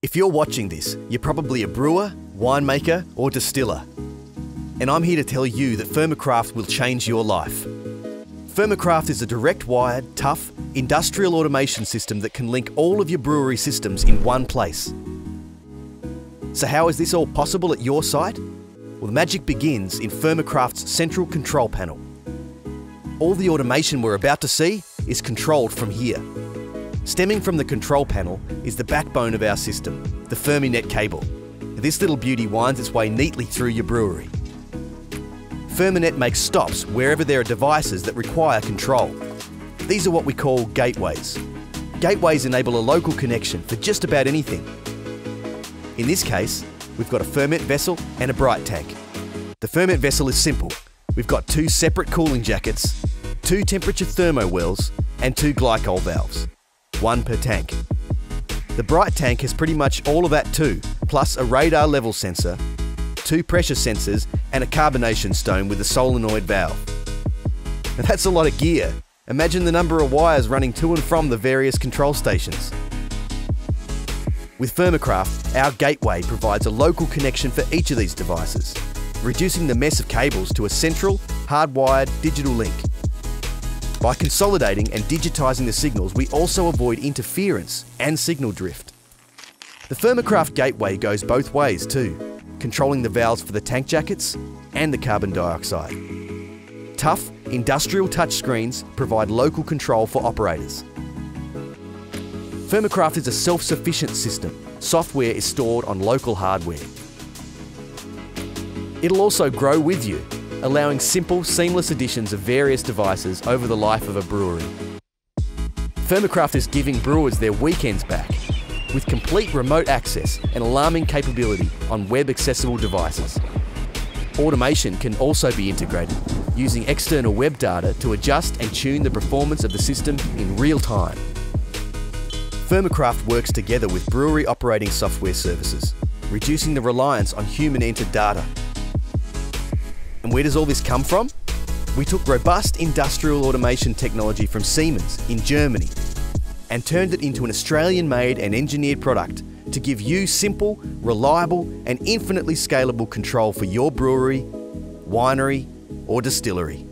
If you're watching this, you're probably a brewer, winemaker, or distiller. And I'm here to tell you that Fermecraft will change your life. Fermecraft is a direct wired, tough, industrial automation system that can link all of your brewery systems in one place. So, how is this all possible at your site? Well, the magic begins in Fermecraft's central control panel. All the automation we're about to see is controlled from here. Stemming from the control panel is the backbone of our system, the Ferminet cable. This little beauty winds its way neatly through your brewery. Ferminet makes stops wherever there are devices that require control. These are what we call gateways. Gateways enable a local connection for just about anything. In this case, we've got a Ferment vessel and a Bright tank. The Ferment vessel is simple. We've got two separate cooling jackets, two temperature thermo wells, and two glycol valves one per tank. The Bright tank has pretty much all of that too, plus a radar level sensor, two pressure sensors, and a carbonation stone with a solenoid valve. Now that's a lot of gear. Imagine the number of wires running to and from the various control stations. With Fermecraft, our gateway provides a local connection for each of these devices, reducing the mess of cables to a central, hardwired digital link. By consolidating and digitising the signals, we also avoid interference and signal drift. The Fermecraft gateway goes both ways too, controlling the valves for the tank jackets and the carbon dioxide. Tough, industrial touchscreens provide local control for operators. Fermecraft is a self-sufficient system. Software is stored on local hardware. It'll also grow with you allowing simple, seamless additions of various devices over the life of a brewery. Fermecraft is giving brewers their weekends back with complete remote access and alarming capability on web accessible devices. Automation can also be integrated using external web data to adjust and tune the performance of the system in real time. Fermecraft works together with brewery operating software services, reducing the reliance on human entered data and where does all this come from? We took robust industrial automation technology from Siemens in Germany and turned it into an Australian made and engineered product to give you simple, reliable, and infinitely scalable control for your brewery, winery, or distillery.